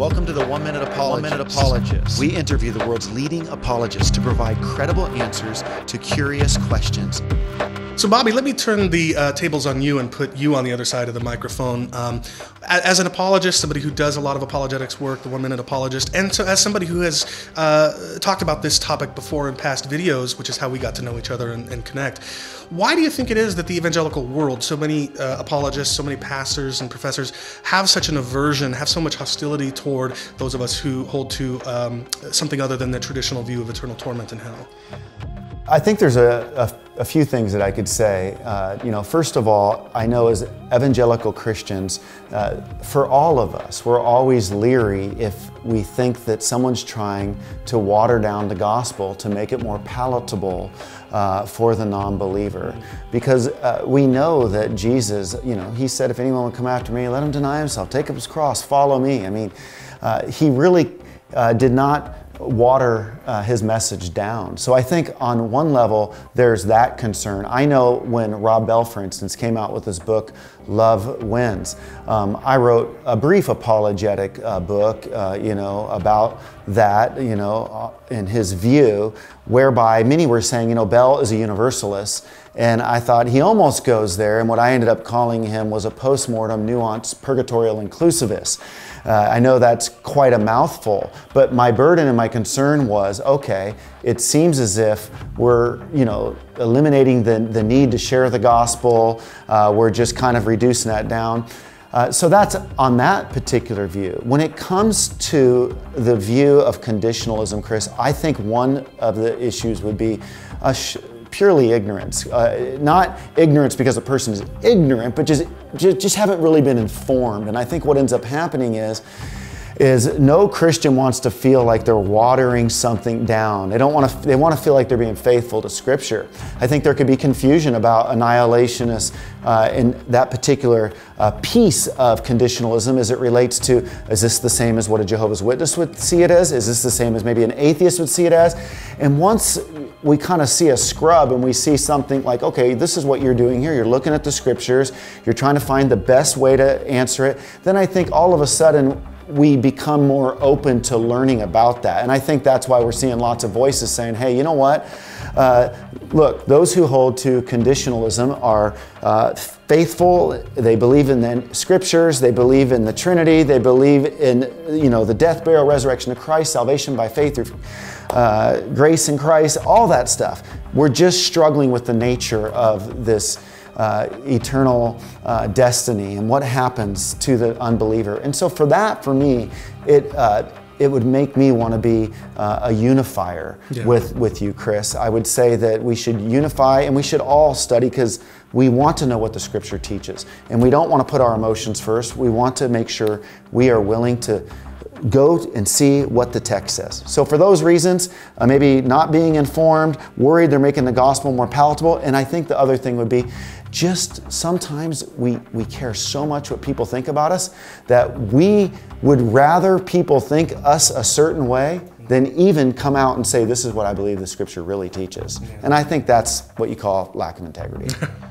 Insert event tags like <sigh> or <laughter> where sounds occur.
Welcome to the One Minute Apologist. One Minute Apologist. We interview the world's leading apologists to provide credible answers to curious questions. So, Bobby, let me turn the uh, tables on you and put you on the other side of the microphone. Um, as an apologist, somebody who does a lot of apologetics work, the one minute apologist, and so as somebody who has uh, talked about this topic before in past videos, which is how we got to know each other and, and connect, why do you think it is that the evangelical world, so many uh, apologists, so many pastors and professors, have such an aversion, have so much hostility toward those of us who hold to um, something other than the traditional view of eternal torment in hell? I think there's a, a, a, few things that I could say. Uh, you know, first of all, I know as evangelical Christians, uh, for all of us, we're always leery if we think that someone's trying to water down the gospel to make it more palatable uh, for the non-believer, because uh, we know that Jesus, you know, He said, "If anyone would come after me, let him deny himself, take up his cross, follow me." I mean, uh, He really uh, did not water uh, his message down. So I think on one level, there's that concern. I know when Rob Bell, for instance, came out with his book, Love Wins, um, I wrote a brief apologetic uh, book, uh, you know, about that, you know, uh, in his view, whereby many were saying, you know, Bell is a universalist. And I thought he almost goes there, and what I ended up calling him was a postmortem nuanced purgatorial inclusivist. Uh, I know that's quite a mouthful, but my burden and my concern was okay, it seems as if we're, you know, eliminating the, the need to share the gospel, uh, we're just kind of reducing that down. Uh, so that's on that particular view. When it comes to the view of conditionalism, Chris, I think one of the issues would be purely ignorance. Uh, not ignorance because a person is ignorant, but just, just, just haven't really been informed. And I think what ends up happening is, is no Christian wants to feel like they're watering something down. They don't want to, they want to feel like they're being faithful to Scripture. I think there could be confusion about annihilationists uh, in that particular uh, piece of conditionalism as it relates to is this the same as what a Jehovah's Witness would see it as? Is this the same as maybe an atheist would see it as? And once we kind of see a scrub and we see something like, okay, this is what you're doing here. You're looking at the scriptures, you're trying to find the best way to answer it. Then I think all of a sudden we become more open to learning about that. And I think that's why we're seeing lots of voices saying, hey, you know what? Uh, look, those who hold to conditionalism are uh, faithful. They believe in the scriptures. They believe in the Trinity. They believe in, you know, the death, burial, resurrection of Christ, salvation by faith through uh, grace in Christ, all that stuff. We're just struggling with the nature of this uh, eternal uh, destiny and what happens to the unbeliever. And so, for that, for me, it uh, it would make me want to be uh, a unifier yeah. with, with you, Chris. I would say that we should unify and we should all study because we want to know what the scripture teaches. And we don't want to put our emotions first. We want to make sure we are willing to go and see what the text says. So, for those reasons, uh, maybe not being informed, worried they're making the gospel more palatable, and I think the other thing would be just sometimes we, we care so much what people think about us that we would rather people think us a certain way than even come out and say, This is what I believe the scripture really teaches. And I think that's what you call lack of integrity. <laughs>